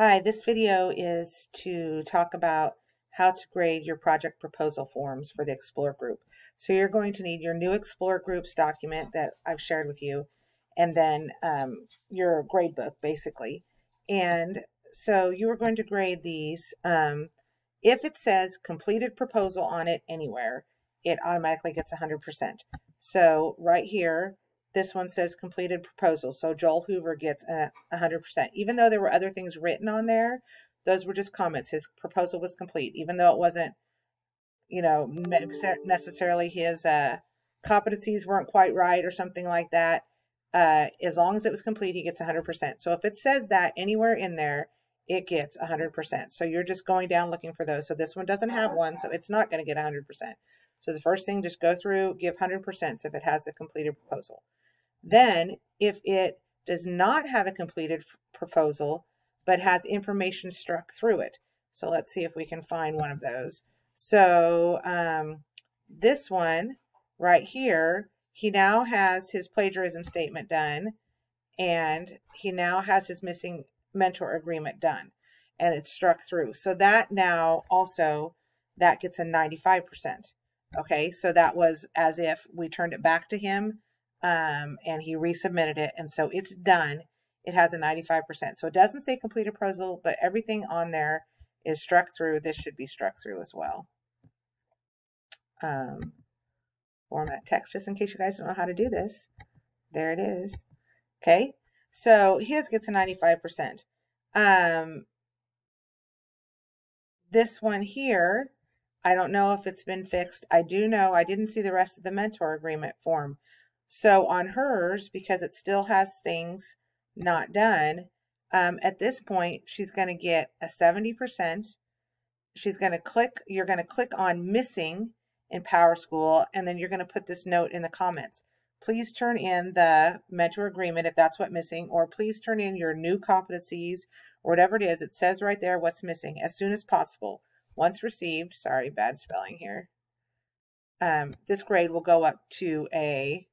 Hi, this video is to talk about how to grade your project proposal forms for the Explore group. So you're going to need your new Explore groups document that I've shared with you, and then um, your grade book basically. And so you are going to grade these. Um, if it says completed proposal on it anywhere, it automatically gets 100%. So right here, this one says completed proposal. So Joel Hoover gets a 100%. Even though there were other things written on there, those were just comments. His proposal was complete, even though it wasn't, you know, necessarily his uh, competencies weren't quite right or something like that. Uh, as long as it was complete, he gets 100%. So if it says that anywhere in there, it gets 100%. So you're just going down looking for those. So this one doesn't have one, so it's not going to get 100%. So the first thing, just go through, give 100% if it has a completed proposal. Then, if it does not have a completed proposal, but has information struck through it. So let's see if we can find one of those. So um, this one right here, he now has his plagiarism statement done, and he now has his missing mentor agreement done, and it's struck through. So that now also, that gets a 95%. Okay, so that was as if we turned it back to him um, and he resubmitted it. And so it's done. It has a 95%. So it doesn't say complete proposal, but everything on there is struck through. This should be struck through as well. Um, format text, just in case you guys don't know how to do this. There it is. Okay, so his gets a 95%. Um, this one here, I don't know if it's been fixed. I do know I didn't see the rest of the mentor agreement form. So on hers, because it still has things not done, um, at this point, she's going to get a 70%. She's going to click, you're going to click on missing in PowerSchool, and then you're going to put this note in the comments. Please turn in the mentor agreement if that's what's missing, or please turn in your new competencies or whatever it is. It says right there what's missing as soon as possible. Once received, sorry, bad spelling here. Um, this grade will go up to a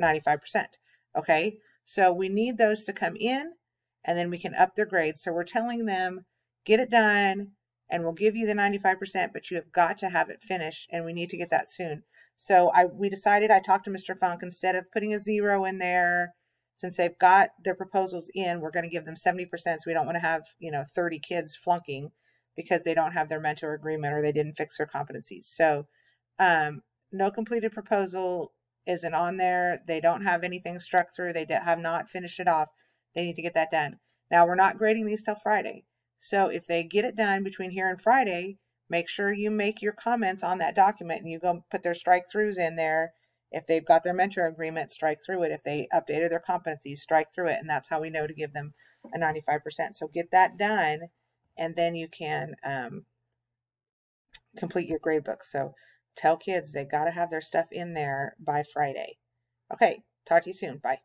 95%. Okay, so we need those to come in and then we can up their grades. So we're telling them, get it done and we'll give you the 95%, but you have got to have it finished and we need to get that soon. So I we decided, I talked to Mr. Funk, instead of putting a zero in there, since they've got their proposals in, we're going to give them 70%. So we don't want to have, you know, 30 kids flunking because they don't have their mentor agreement or they didn't fix their competencies. So um, no completed proposal isn't on there. They don't have anything struck through. They have not finished it off. They need to get that done. Now, we're not grading these till Friday. So if they get it done between here and Friday, make sure you make your comments on that document and you go put their strike throughs in there. If they've got their mentor agreement, strike through it. If they updated their competencies, strike through it. And that's how we know to give them a 95%. So get that done and then you can um, complete your grade book. So Tell kids they got to have their stuff in there by Friday. Okay, talk to you soon. Bye.